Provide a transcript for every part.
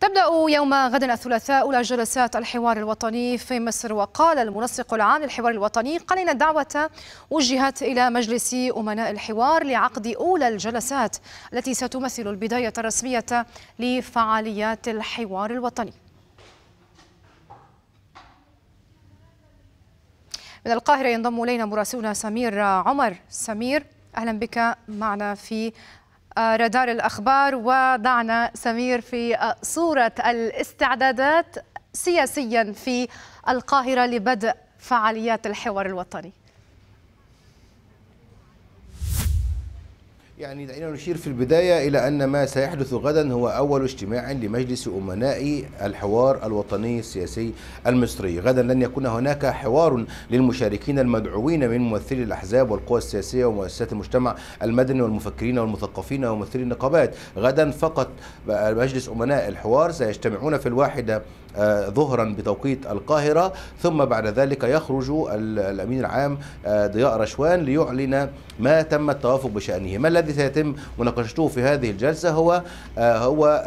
تبدأ يوم غد الثلاثاء جلسات الحوار الوطني في مصر وقال المنسق العام للحوار الوطني قال إن الدعوة وجهت إلى مجلس أمناء الحوار لعقد أولى الجلسات التي ستمثل البداية الرسمية لفعاليات الحوار الوطني. من القاهرة ينضم إلينا مراسلنا سمير عمر. سمير أهلا بك معنا في رادار الأخبار وضعنا سمير في صورة الاستعدادات سياسيا في القاهرة لبدء فعاليات الحوار الوطني. يعني دعينا نشير في البداية إلى أن ما سيحدث غدا هو أول اجتماع لمجلس أمناء الحوار الوطني السياسي المصري. غدا لن يكون هناك حوار للمشاركين المدعوين من ممثلي الأحزاب والقوى السياسية ومؤسسات المجتمع المدني والمفكرين والمثقفين وممثلي النقابات. غدا فقط مجلس أمناء الحوار سيجتمعون في الواحدة ظهرا بتوقيت القاهرة. ثم بعد ذلك يخرج الأمين العام ضياء رشوان ليعلن ما تم التوافق بشأنه. ما الذي سيتم مناقشته في هذه الجلسة هو هو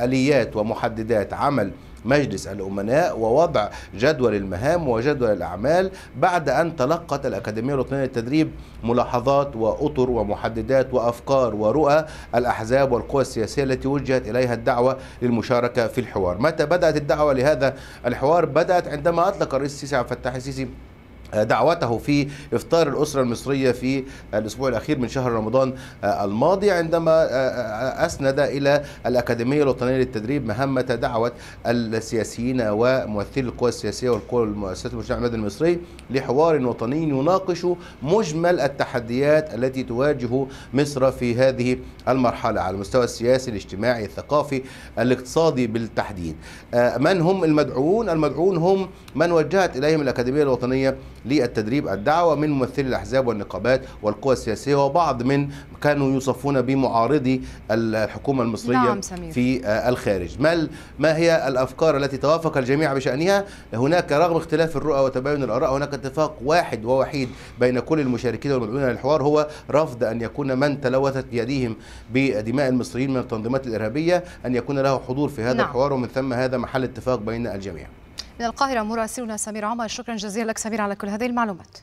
آليات ومحددات عمل مجلس الأمناء ووضع جدول المهام وجدول الأعمال بعد أن تلقت الأكاديمية الوطنية للتدريب ملاحظات وأطر ومحددات وأفكار ورؤى الأحزاب والقوى السياسية التي وجهت إليها الدعوة للمشاركة في الحوار. متى بدأت الدعوة لهذا الحوار؟ بدأت عندما أطلق الرئيس السيسي عبد الفتاح السيسي دعوته في إفطار الأسرة المصرية في الأسبوع الأخير من شهر رمضان الماضي عندما أسند إلى الأكاديمية الوطنية للتدريب مهمة دعوة السياسيين وممثلي القوى السياسية والقوى المؤسسات المجتمع المدني المصري لحوار وطني يناقش مجمل التحديات التي تواجه مصر في هذه المرحلة على المستوى السياسي الاجتماعي الثقافي الاقتصادي بالتحديد. من هم المدعوون؟ المدعوون هم من وجهت إليهم الأكاديمية الوطنية للتدريب الدعوة من ممثلي الأحزاب والنقابات والقوى السياسية وبعض من كانوا يوصفون بمعارضي الحكومة المصرية نعم سمير. في الخارج ما, ما هي الأفكار التي توافق الجميع بشأنها هناك رغم اختلاف الرؤى وتباين الآراء هناك اتفاق واحد ووحيد بين كل المشاركين والمدعوين للحوار هو رفض أن يكون من تلوثت بيديهم بدماء المصريين من التنظيمات الإرهابية أن يكون له حضور في هذا نعم. الحوار ومن ثم هذا محل اتفاق بين الجميع من القاهرة مراسلنا سمير عمر. شكرا جزيلا لك سمير على كل هذه المعلومات.